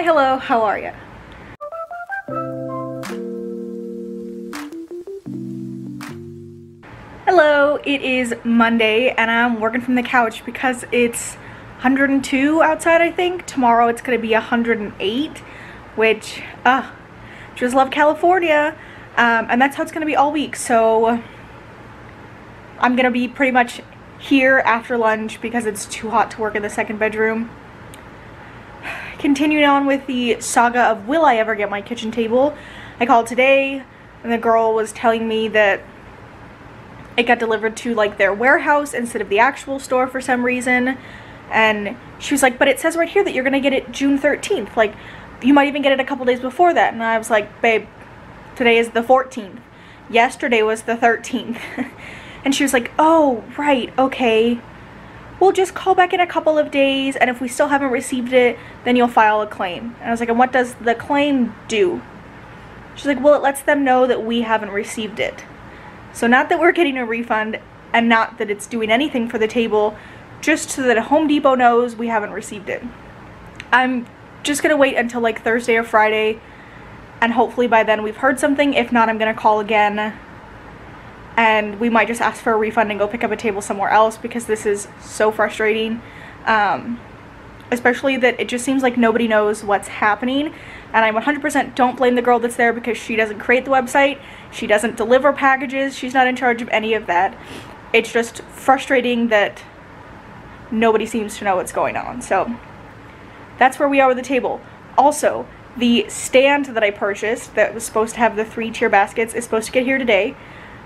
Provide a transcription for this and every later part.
Hi, hello, how are you? Hello, it is Monday and I'm working from the couch because it's 102 outside I think. Tomorrow it's gonna be 108, which, uh, just love California. Um, and that's how it's gonna be all week. So I'm gonna be pretty much here after lunch because it's too hot to work in the second bedroom. Continuing on with the saga of will I ever get my kitchen table. I called today and the girl was telling me that it got delivered to like their warehouse instead of the actual store for some reason. And she was like, but it says right here that you're gonna get it June 13th. Like, you might even get it a couple days before that. And I was like, babe, today is the 14th. Yesterday was the 13th. and she was like, oh, right, okay. We'll just call back in a couple of days, and if we still haven't received it, then you'll file a claim. And I was like, and what does the claim do? She's like, well, it lets them know that we haven't received it. So not that we're getting a refund and not that it's doing anything for the table, just so that Home Depot knows we haven't received it. I'm just to wait until like Thursday or Friday and hopefully by then we've heard something. If not, I'm to call again and we might just ask for a refund and go pick up a table somewhere else because this is so frustrating. Um, especially that it just seems like nobody knows what's happening and I 100% don't blame the girl that's there because she doesn't create the website, she doesn't deliver packages, she's not in charge of any of that. It's just frustrating that nobody seems to know what's going on. So that's where we are with the table. Also, the stand that I purchased that was supposed to have the three tier baskets is supposed to get here today.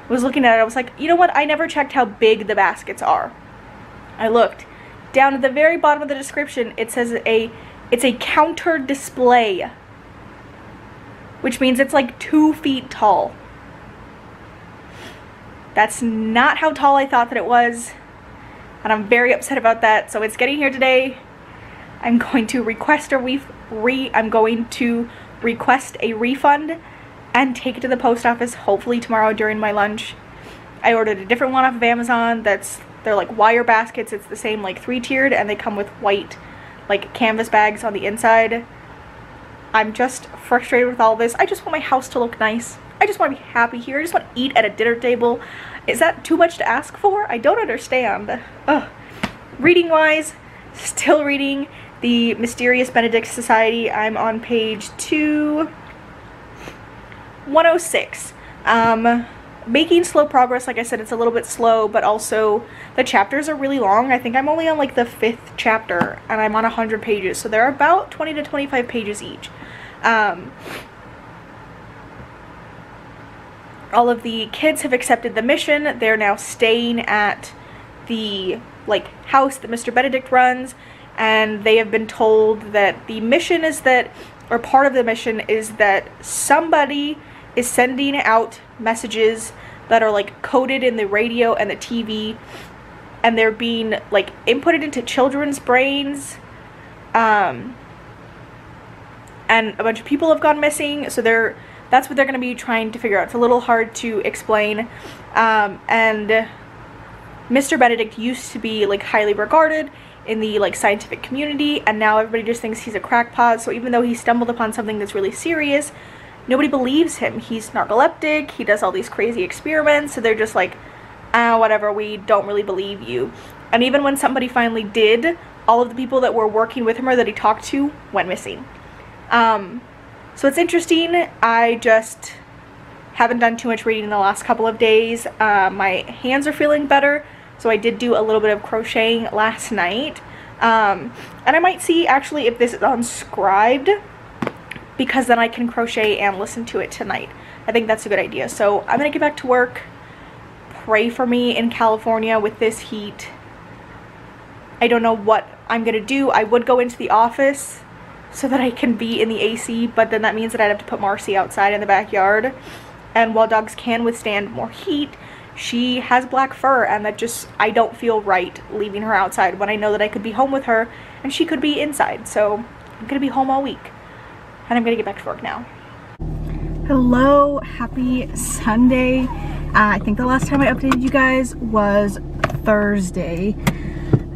Was looking at it, I was like, you know what, I never checked how big the baskets are. I looked. Down at the very bottom of the description, it says a it's a counter display which means it's like two feet tall. That's not how tall I thought that it was, and I'm very upset about that. So it's getting here today. I'm going to request a re, re I'm going to request a refund and take it to the post office hopefully tomorrow during my lunch. I ordered a different one off of Amazon that's they're like wire baskets. It's the same like three tiered and they come with white like canvas bags on the inside. I'm just frustrated with all this. I just want my house to look nice. I just want to be happy here. I just want to eat at a dinner table. Is that too much to ask for? I don't understand. Ugh. Reading wise, still reading the Mysterious Benedict Society. I'm on page 2, 106. Um, making slow progress. Like I said, it's a little bit slow, but also the chapters are really long. I think I'm only on like the fifth chapter and I'm on 100 pages. So they're about 20 to 25 pages each. Um, all of the kids have accepted the mission. They're now staying at the like house that Mr. Benedict runs and they have been told that the mission is that or part of the mission is that somebody is sending out messages that are like coded in the radio and the TV and they're being like inputted into children's brains um and a bunch of people have gone missing so they're that's what they're going to be trying to figure out. It's a little hard to explain um, and mr benedict used to be like highly regarded in the like scientific community and now everybody just thinks he's a crackpot so even though he stumbled upon something that's really serious nobody believes him. He's narcoleptic. He does all these crazy experiments. So they're just like ah whatever. We don't really believe you. And even when somebody finally did all of the people that were working with him or that he talked to went missing. Um, so it's interesting. I just haven't done too much reading in the last couple of days. Uh, my hands are feeling better, so I did do a little bit of crocheting last night. Um, and I might see actually if this is on Scribd, because then I can crochet and listen to it tonight. I think that's a good idea. So I'm going to get back to work. Pray for me in California with this heat. I don't know what I'm going to do. I would go into the office so that I can be in the AC, but then that means that I'd have to put Marcy outside in the backyard. And while dogs can withstand more heat, she has black fur and that just, I don't feel right leaving her outside when I know that I could be home with her and she could be inside. So I'm gonna be home all week and I'm gonna get back to work now. Hello, happy Sunday. Uh, I think the last time I updated you guys was Thursday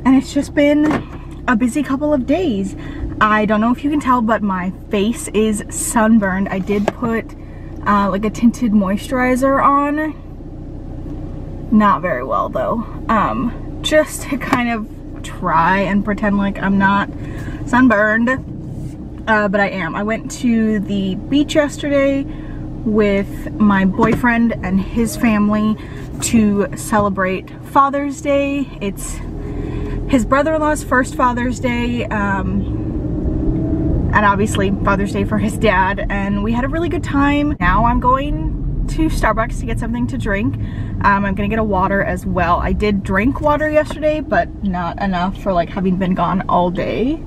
and it's just been a busy couple of days. I don't know if you can tell, but my face is sunburned. I did put uh, like a tinted moisturizer on. Not very well though. Um, just to kind of try and pretend like I'm not sunburned. Uh, but I am. I went to the beach yesterday with my boyfriend and his family to celebrate Father's Day. It's his brother-in-law's first Father's Day. Um, and obviously Father's Day for his dad and we had a really good time. Now I'm going to Starbucks to get something to drink. Um, I'm gonna get a water as well. I did drink water yesterday but not enough for like having been gone all day.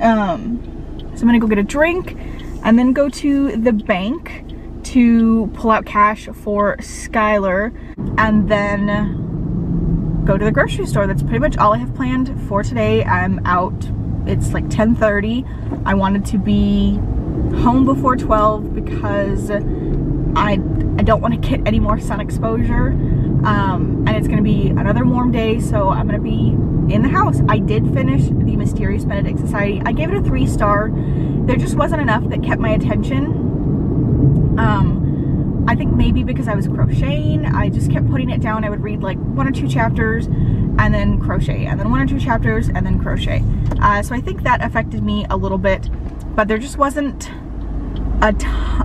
Um, so I'm gonna go get a drink and then go to the bank to pull out cash for Skylar and then go to the grocery store. That's pretty much all I have planned for today. I'm out it's like 10.30. I wanted to be home before 12 because I, I don't want to get any more sun exposure. Um, and it's going to be another warm day, so I'm going to be in the house. I did finish The Mysterious Benedict Society. I gave it a three star. There just wasn't enough that kept my attention. Um, I think maybe because I was crocheting, I just kept putting it down. I would read like one or two chapters and then crochet, and then one or two chapters and then crochet. Uh, so I think that affected me a little bit, but there just wasn't a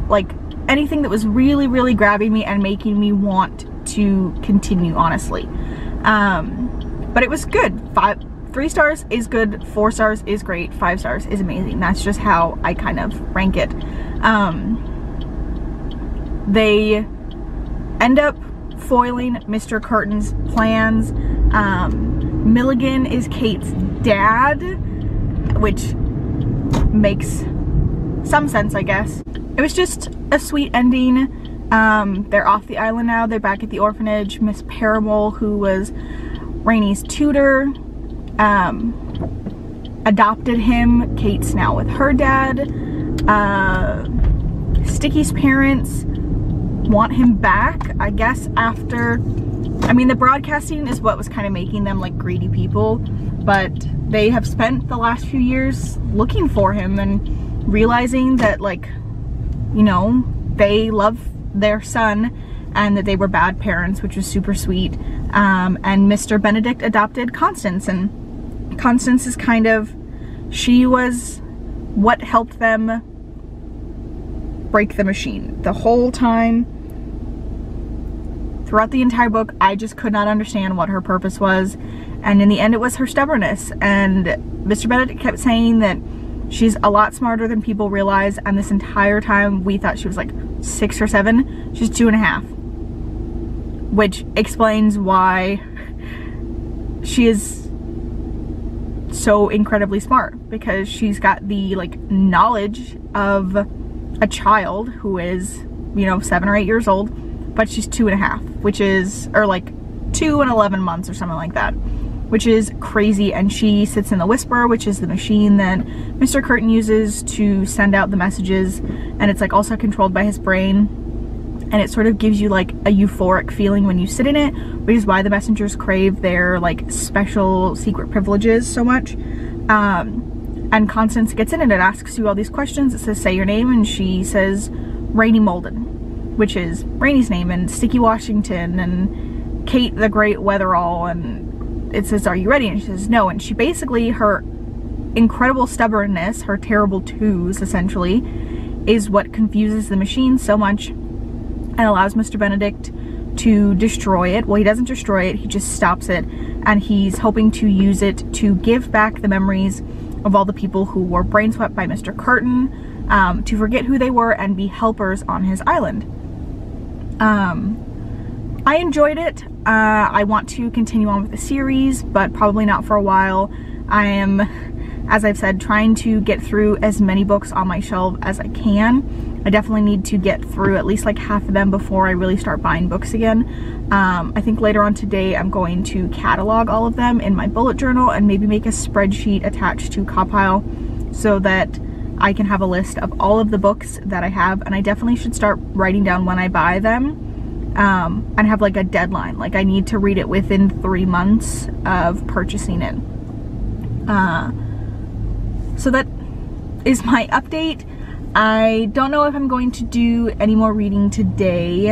like anything that was really, really grabbing me and making me want to continue, honestly. Um, but it was good. Five, three stars is good, four stars is great, five stars is amazing. That's just how I kind of rank it. Um, they end up foiling Mr. Curtain's plans. Um, Milligan is Kate's dad, which makes some sense, I guess. It was just a sweet ending. Um, they're off the island now. They're back at the orphanage. Miss Perumal, who was Reynie's tutor, um, adopted him. Kate's now with her dad. Uh, Sticky's parents want him back, I guess after, I mean the broadcasting is what was kind of making them like greedy people, but they have spent the last few years looking for him and realizing that like, you know, they love their son and that they were bad parents, which was super sweet. Um, and Mr. Benedict adopted Constance and Constance is kind of, she was what helped them break the machine. The whole time Throughout the entire book, I just could not understand what her purpose was. And in the end, it was her stubbornness. And Mr. Benedict kept saying that she's a lot smarter than people realize. And this entire time, we thought she was like six or seven. She's two and a half. Which explains why she is so incredibly smart because she's got the like knowledge of a child who is, you know, seven or eight years old but she's two and a half, which is, or like two and 11 months or something like that, which is crazy. And she sits in the Whisper, which is the machine that Mr. Curtain uses to send out the messages. And it's like also controlled by his brain. And it sort of gives you like a euphoric feeling when you sit in it, which is why the messengers crave their like special secret privileges so much. Um, and Constance gets in it, it asks you all these questions. It says, say your name, and she says, Reynie Muldoon which is Reynie's name, and Sticky Washington, and Kate the Great Weatherall, and it says, are you ready? And she says, no, and she basically, her incredible stubbornness, her terrible twos, essentially, is what confuses the machine so much and allows Mr. Benedict to destroy it. Well, he doesn't destroy it, he just stops it, and he's hoping to use it to give back the memories of all the people who were brain swept by Mr. Curtain, um, to forget who they were and be helpers on his island. Um, I enjoyed it. Uh, I want to continue on with the series, but probably not for a while. I am, as I've said, trying to get through as many books on my shelf as I can. I definitely need to get through at least like half of them before I really start buying books again. Um, I think later on today I'm going to catalog all of them in my bullet journal and maybe make a spreadsheet attached to Cawpile so that I can have a list of all of the books that I have and I definitely should start writing down when I buy them um, and have like a deadline. Like I need to read it within three months of purchasing it. Uh, so that is my update. I don't know if I'm going to do any more reading today.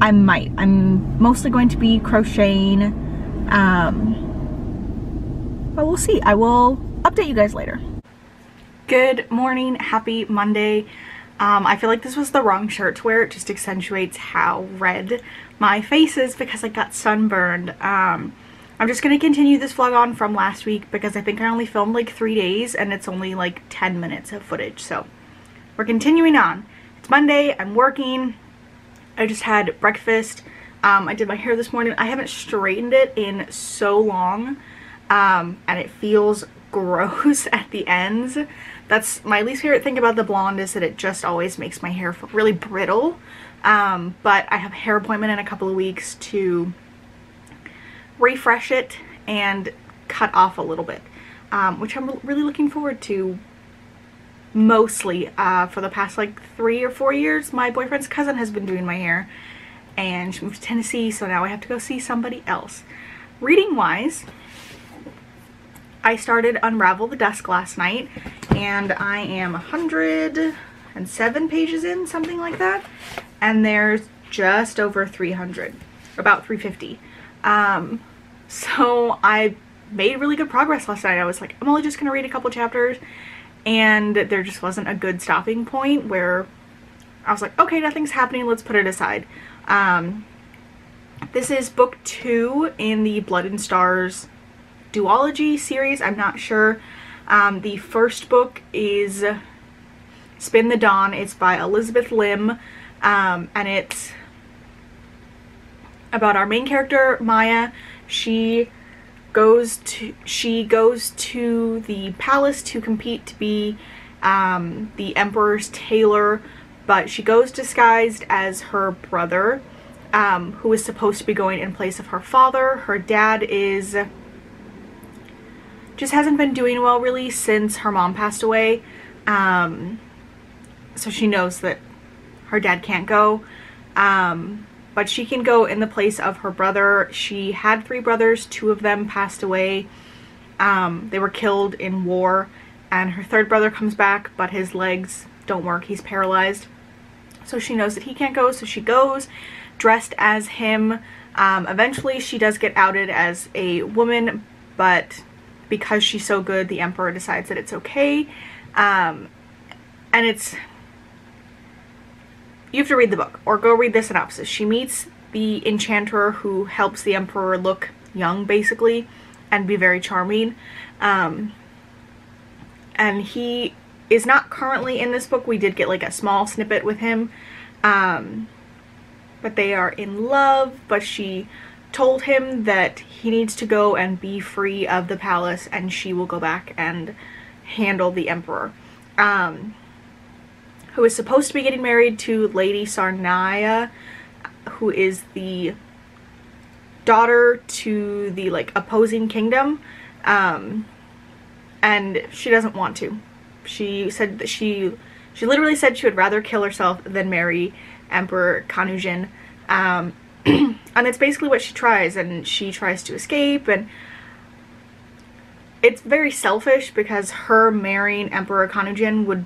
I might. I'm mostly going to be crocheting. Um, but we'll see. I will update you guys later. Good morning. Happy Monday. Um, I feel like this was the wrong shirt to wear. It just accentuates how red my face is because I got sunburned. Um, I'm just going to continue this vlog on from last week because I think I only filmed like three days and it's only like 10 minutes of footage. So we're continuing on. It's Monday. I'm working. I just had breakfast. Um, I did my hair this morning. I haven't straightened it in so long um, and it feels gross at the ends. That's my least favorite thing about the blonde is that it just always makes my hair really brittle. Um, but I have a hair appointment in a couple of weeks to refresh it and cut off a little bit, um, which I'm really looking forward to mostly uh, for the past like three or four years. My boyfriend's cousin has been doing my hair and she moved to Tennessee so now I have to go see somebody else. Reading wise, I started Unravel the Dusk last night and I am 107 pages in, something like that. And there's just over 300, about 350. Um, so I made really good progress last night. I was like, I'm only just going to read a couple chapters. And there just wasn't a good stopping point where I was like, okay, nothing's happening. Let's put it aside. Um, this is book two in the Blood and Stars duology series. I'm not sure. Um, the first book is Spin the Dawn. It's by Elizabeth Lim. Um, and it's about our main character, Maia. She goes to she goes to the palace to compete to be um, the emperor's tailor but she goes disguised as her brother um, who is supposed to be going in place of her father her dad is just hasn't been doing well really since her mom passed away um, so she knows that her dad can't go um, but she can go in the place of her brother. She had three brothers, two of them passed away. Um, they were killed in war, and her third brother comes back, but his legs don't work. He's paralyzed. So she knows that he can't go, so she goes dressed as him. Um, eventually, she does get outed as a woman, but because she's so good, the Emperor decides that it's okay. Um, and it's you have to read the book or go read the synopsis. She meets the enchanter who helps the emperor look young basically and be very charming. Um, and he is not currently in this book. We did get like a small snippet with him. Um, but they are in love, but she told him that he needs to go and be free of the palace and she will go back and handle the emperor. Um, who is supposed to be getting married to Lady Sarnai, who is the daughter to the like opposing kingdom. Um, and she doesn't want to. She said that she she literally said she would rather kill herself than marry Emperor Khanujin. Um, and it's basically what she tries and she tries to escape and it's very selfish because her marrying Emperor Khanujin would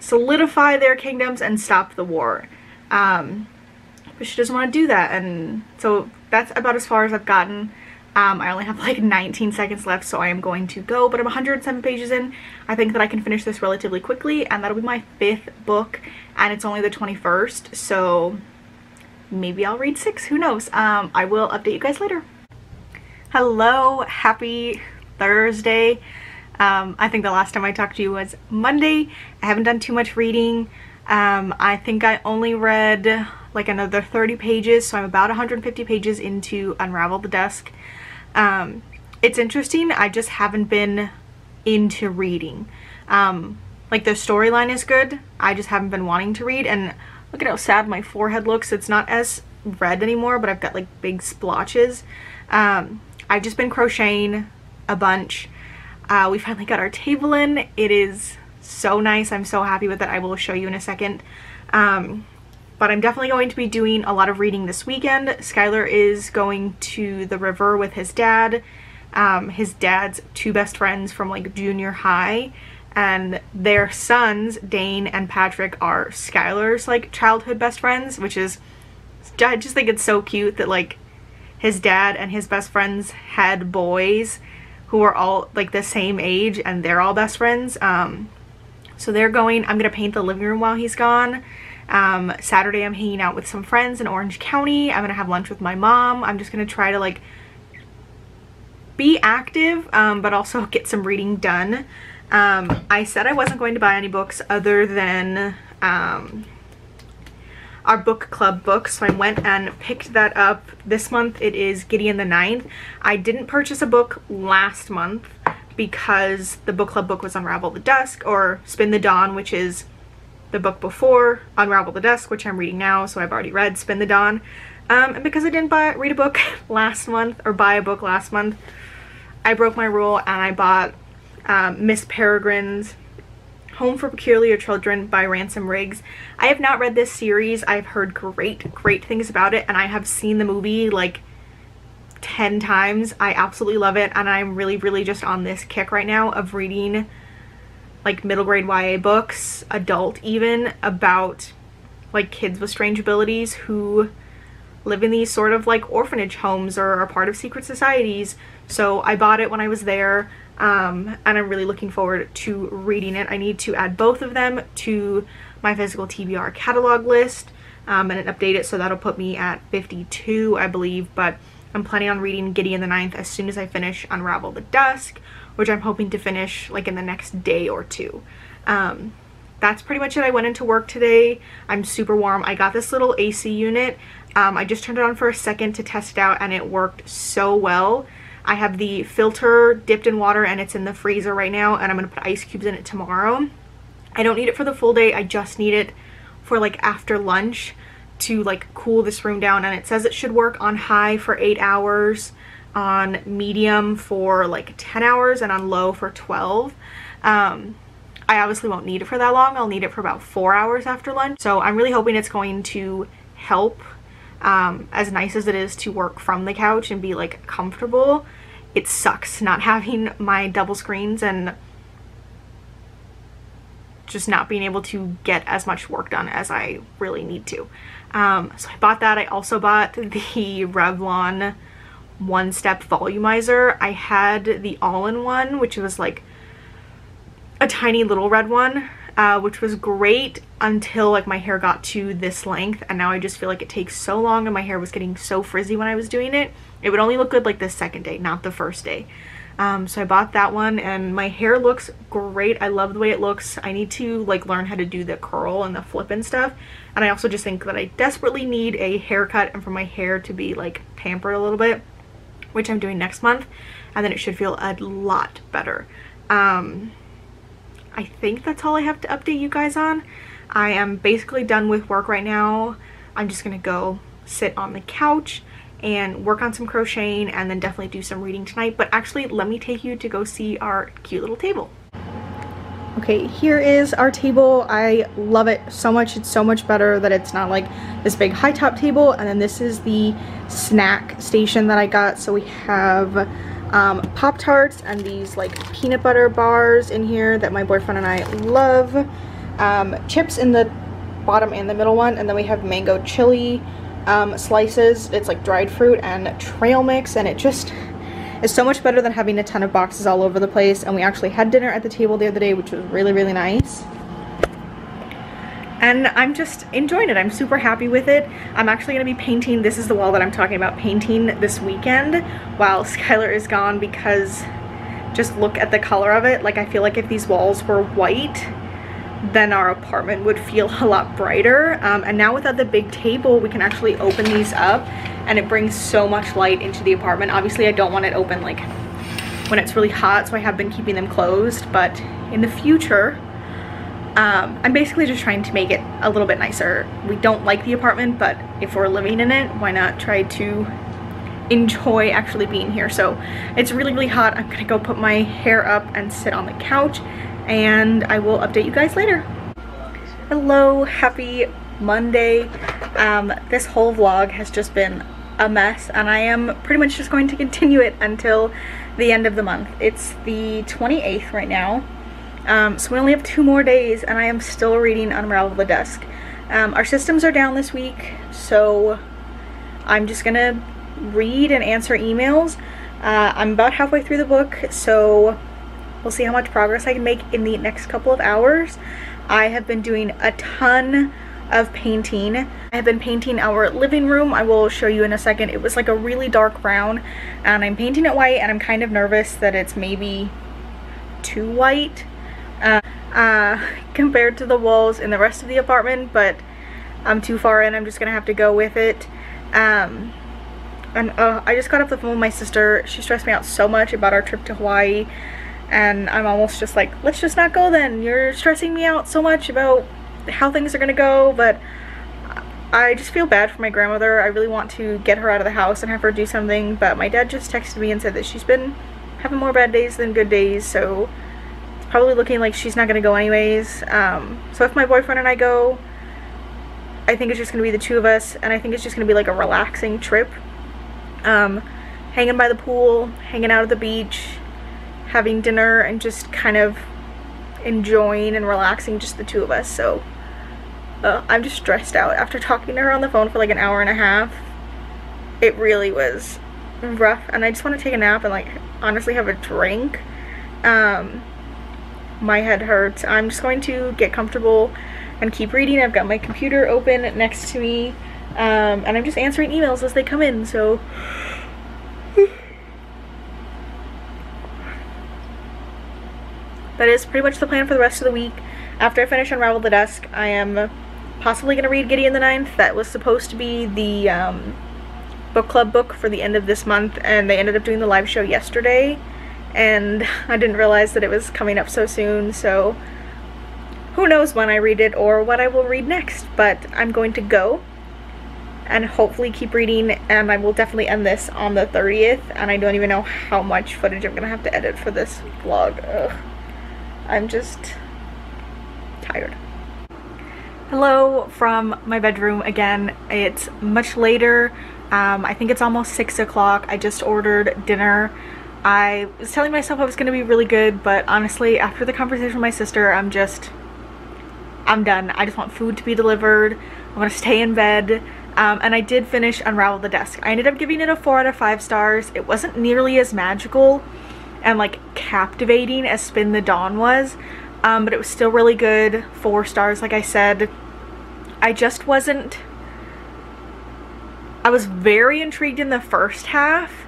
solidify their kingdoms and stop the war. Um, but she doesn't want to do that and so that's about as far as I've gotten. Um, I only have like 19 seconds left so I am going to go but I'm 107 pages in. I think that I can finish this relatively quickly and that'll be my fifth book and it's only the 21st so maybe I'll read six, who knows. Um, I will update you guys later. Hello, happy Thursday. Um, I think the last time I talked to you was Monday. I haven't done too much reading. Um, I think I only read like another 30 pages, so I'm about 150 pages into Unravel the Dusk. Um, it's interesting, I just haven't been into reading. Um, like the storyline is good, I just haven't been wanting to read, and look at how sad my forehead looks. It's not as red anymore, but I've got like big splotches. Um, I've just been crocheting a bunch. Uh, we finally got our table in. It is so nice. I'm so happy with it. I will show you in a second. Um, but I'm definitely going to be doing a lot of reading this weekend. Skylar is going to the river with his dad um, his dad's two best friends from like junior high and their sons Dane and Patrick are Skylar's like childhood best friends which is I just think it's so cute that like his dad and his best friends had boys who are all like the same age and they're all best friends. Um, so they're going I'm gonna paint the living room while he's gone. Um, Saturday I'm hanging out with some friends in Orange County. I'm gonna have lunch with my mom. I'm just gonna try to like be active um, but also get some reading done um, I said I wasn't going to buy any books other than um, our book club book so I went and picked that up. This month it is Gideon the Ninth. I didn't purchase a book last month because the book club book was Unravel the Dusk or Spin the Dawn which is the book before Unravel the Dusk which I'm reading now so I've already read Spin the Dawn. Um, and because I didn't buy read a book last month or buy a book last month I broke my rule and I bought um, Miss Peregrine's Home for Peculiar Children by Ransom Riggs. I have not read this series. I've heard great, great things about it and I have seen the movie like 10 times. I absolutely love it and I'm really, really just on this kick right now of reading like middle grade YA books, adult even, about like kids with strange abilities who live in these sort of like orphanage homes or are part of secret societies. So I bought it when I was there um, and I'm really looking forward to reading it. I need to add both of them to my physical TBR catalog list um, and update it so that'll put me at 52 I believe but I'm planning on reading Gideon the Ninth as soon as I finish Unravel the Dusk which I'm hoping to finish like in the next day or two. Um, that's pretty much it. I went into work today. I'm super warm. I got this little AC unit. Um, I just turned it on for a second to test it out and it worked so well. I have the filter dipped in water and it's in the freezer right now and I'm going to put ice cubes in it tomorrow. I don't need it for the full day. I just need it for like after lunch to like cool this room down and it says it should work on high for 8 hours, on medium for like 10 hours and on low for 12. Um, I obviously won't need it for that long. I'll need it for about 4 hours after lunch. So I'm really hoping it's going to help um, as nice as it is to work from the couch and be like comfortable, it sucks not having my double screens and just not being able to get as much work done as I really need to. Um, so I bought that. I also bought the Revlon One Step Volumizer. I had the all-in-one, which was like a tiny little red one uh, which was great until like my hair got to this length and now I just feel like it takes so long and my hair was getting so frizzy when I was doing it. It would only look good like the second day, not the first day. Um, so I bought that one and my hair looks great. I love the way it looks. I need to like learn how to do the curl and the flip and stuff. And I also just think that I desperately need a haircut and for my hair to be like pampered a little bit, which I'm doing next month. And then it should feel a lot better. Um, I think that's all I have to update you guys on. I am basically done with work right now. I'm just gonna go sit on the couch and work on some crocheting and then definitely do some reading tonight. But actually, let me take you to go see our cute little table. Okay, here is our table. I love it so much. It's so much better that it's not like this big high top table. And then this is the snack station that I got. So we have um, Pop-Tarts and these like peanut butter bars in here that my boyfriend and I love. Um, chips in the bottom and the middle one. And then we have mango chili um, slices. It's like dried fruit and trail mix. And it just is so much better than having a ton of boxes all over the place. And we actually had dinner at the table the other day, which was really, really nice and I'm just enjoying it. I'm super happy with it. I'm actually to be painting, this is the wall that I'm talking about, painting this weekend while Skylar is gone because just look at the color of it. Like I feel like if these walls were white, then our apartment would feel a lot brighter. Um, and now without the big table, we can actually open these up and it brings so much light into the apartment. Obviously I don't want it open like when it's really hot, so I have been keeping them closed, but in the future, um, I'm basically just trying to make it a little bit nicer. We don't like the apartment, but if we're living in it, why not try to enjoy actually being here. So it's really, really hot. I'm gonna go put my hair up and sit on the couch and I will update you guys later. Hello, happy Monday. Um, this whole vlog has just been a mess and I am pretty much just going to continue it until the end of the month. It's the 28th right now. Um, so we only have two more days and I am still reading Unravel the Dusk. Um, our systems are down this week, so I'm just gonna read and answer emails. Uh, I'm about halfway through the book, so we'll see how much progress I can make in the next couple of hours. I have been doing a ton of painting. I have been painting our living room. I will show you in a second. It was like a really dark brown and I'm painting it white and I'm kind of nervous that it's maybe too white uh, uh, compared to the walls in the rest of the apartment but I'm too far in. I'm just gonna have to go with it. Um, and uh, I just got off the phone with my sister. She stressed me out so much about our trip to Hawaii and I'm almost just like, let's just not go then. You're stressing me out so much about how things are gonna go, but I just feel bad for my grandmother. I really want to get her out of the house and have her do something, but my dad just texted me and said that she's been having more bad days than good days, so probably looking like she's not gonna go anyways. Um, so if my boyfriend and I go, I think it's just gonna be the two of us, and I think it's just gonna be like a relaxing trip. Um, hanging by the pool, hanging out at the beach, having dinner, and just kind of enjoying and relaxing just the two of us, so uh, I'm just stressed out after talking to her on the phone for like an hour and a half. It really was rough and I just want to take a nap and like honestly have a drink. Um, my head hurts. I'm just going to get comfortable and keep reading. I've got my computer open next to me um, and I'm just answering emails as they come in so that is pretty much the plan for the rest of the week. After I finish Unravel the Dusk, I am possibly going to read Gideon the Ninth. That was supposed to be the um, book club book for the end of this month, and they ended up doing the live show yesterday, and I didn't realize that it was coming up so soon, so who knows when I read it or what I will read next, but I'm going to go and hopefully keep reading, and I will definitely end this on the 30th, and I don't even know how much footage I'm to have to edit for this vlog. Ugh. I'm just tired. Hello from my bedroom again. It's much later. Um, I think it's almost 6 o'clock. I just ordered dinner. I was telling myself I was going to be really good, but honestly, after the conversation with my sister, I'm just, I'm done. I just want food to be delivered. I'm going to stay in bed. Um, and I did finish Unravel the Dusk. I ended up giving it a 4 out of 5 stars. It wasn't nearly as magical and like captivating as Spin the Dawn was, um, but it was still really good. 4 stars, like I said. I just wasn't... I was very intrigued in the first half,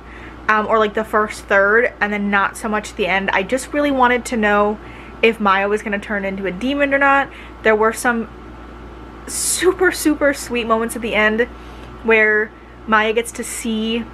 um, or like the first third, and then not so much the end. I just really wanted to know if Maia was going to turn into a demon or not. There were some super, super sweet moments at the end where Maia gets to see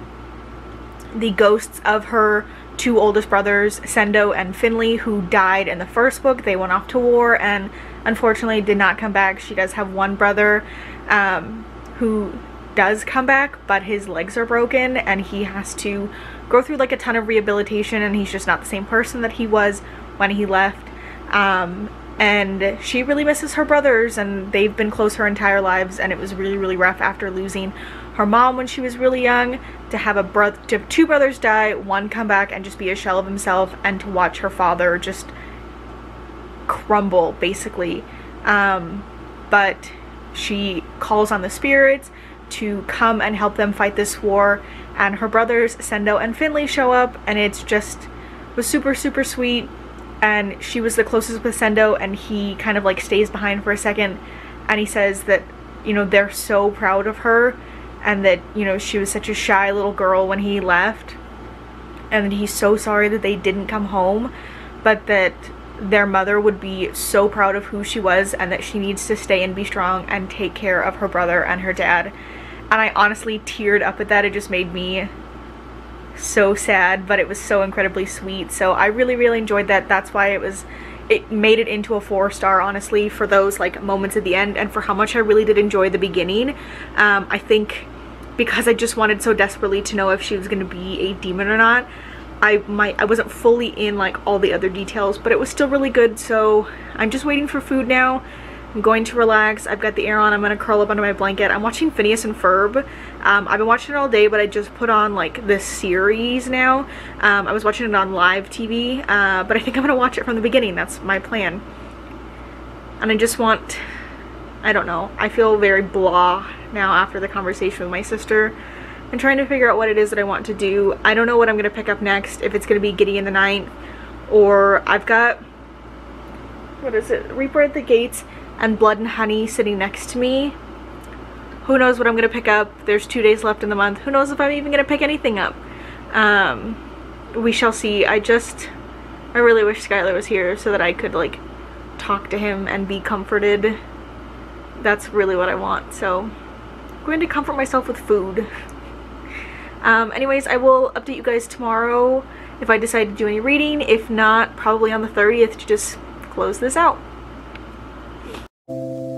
the ghosts of her two oldest brothers, Sendo and Finlei, who died in the first book. They went off to war and unfortunately did not come back. She does have one brother um, who does come back, but his legs are broken and he has to go through like a ton of rehabilitation and he's just not the same person that he was when he left. Um, and she really misses her brothers and they've been close her entire lives and it was really, really rough after losing her mom when she was really young, to have a brother, to have two brothers die, one come back and just be a shell of himself, and to watch her father just crumble basically um, but she calls on the spirits to come and help them fight this war. And her brothers Sendo and Finlei show up and it's just was super super sweet. And she was the closest with Sendo and he kind of like stays behind for a second. And he says that you know they're so proud of her and that you know she was such a shy little girl when he left. And that he's so sorry that they didn't come home but that their mother would be so proud of who she was and that she needs to stay and be strong and take care of her brother and her dad. And I honestly teared up at that. It just made me so sad, but it was so incredibly sweet. So I really, really enjoyed that. That's why it was, it made it into a four star, honestly, for those like moments at the end and for how much I really did enjoy the beginning. Um, I think because I just wanted so desperately to know if she was going to be a demon or not. I might I wasn't fully in like all the other details but it was still really good so I'm just waiting for food now I'm going to relax. I've got the air on. I'm going to curl up under my blanket. I'm watching Phineas and Ferb. Um, I've been watching it all day, but I just put on like this series now. Um, I was watching it on live TV, uh, but I think I'm going to watch it from the beginning. That's my plan. And I just want, I don't know, I feel very blah now after the conversation with my sister. I'm trying to figure out what it is that I want to do. I don't know what I'm going to pick up next, if it's going to be Gideon the Ninth, or I've got, what is it, Reaper at the Gates and Blood and Honey sitting next to me. Who knows what I'm going to pick up. There's two days left in the month. Who knows if I'm even going to pick anything up. Um, we shall see. I just, I really wish Skylar was here so that I could like talk to him and be comforted. That's really what I want. So I'm going to comfort myself with food. Um, anyways, I will update you guys tomorrow if I decide to do any reading. If not, probably on the 30th to just close this out. Thank you.